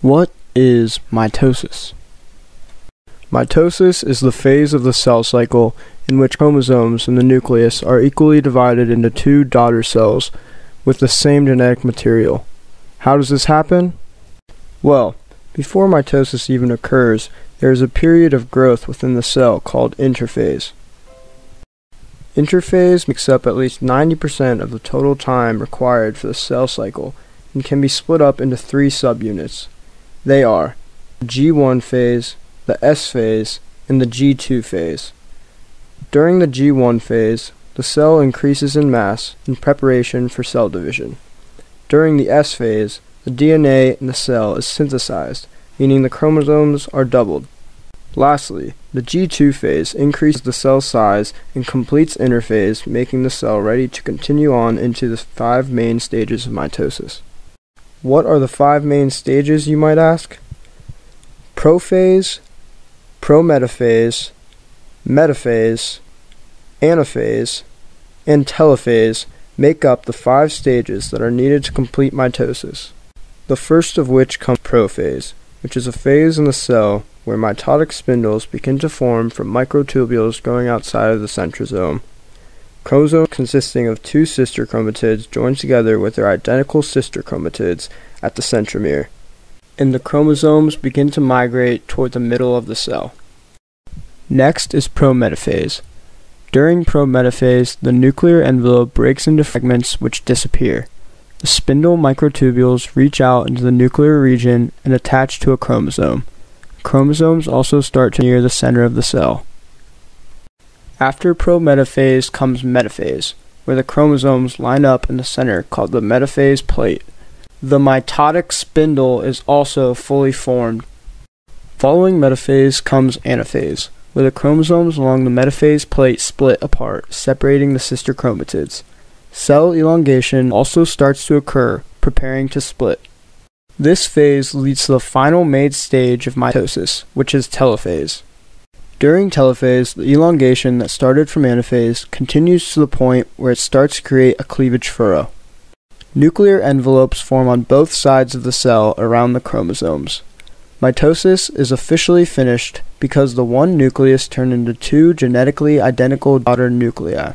What is mitosis? Mitosis is the phase of the cell cycle in which chromosomes in the nucleus are equally divided into two daughter cells with the same genetic material. How does this happen? Well, before mitosis even occurs, there is a period of growth within the cell called interphase. Interphase makes up at least 90% of the total time required for the cell cycle and can be split up into three subunits. They are the G1 phase, the S phase, and the G2 phase. During the G1 phase, the cell increases in mass in preparation for cell division. During the S phase, the DNA in the cell is synthesized, meaning the chromosomes are doubled. Lastly, the G2 phase increases the cell size and completes interphase, making the cell ready to continue on into the five main stages of mitosis. What are the five main stages, you might ask? Prophase, prometaphase, metaphase, anaphase, and telophase make up the five stages that are needed to complete mitosis. The first of which comes prophase, which is a phase in the cell where mitotic spindles begin to form from microtubules growing outside of the centrosome. Chromosomes consisting of two sister chromatids join together with their identical sister chromatids at the centromere, and the chromosomes begin to migrate toward the middle of the cell. Next is prometaphase. During prometaphase, the nuclear envelope breaks into fragments which disappear. The spindle microtubules reach out into the nuclear region and attach to a chromosome. Chromosomes also start to near the center of the cell. After prometaphase comes metaphase, where the chromosomes line up in the center called the metaphase plate. The mitotic spindle is also fully formed. Following metaphase comes anaphase, where the chromosomes along the metaphase plate split apart, separating the sister chromatids. Cell elongation also starts to occur, preparing to split. This phase leads to the final made stage of mitosis, which is telophase. During telophase, the elongation that started from anaphase continues to the point where it starts to create a cleavage furrow. Nuclear envelopes form on both sides of the cell around the chromosomes. Mitosis is officially finished because the one nucleus turned into two genetically identical daughter nuclei.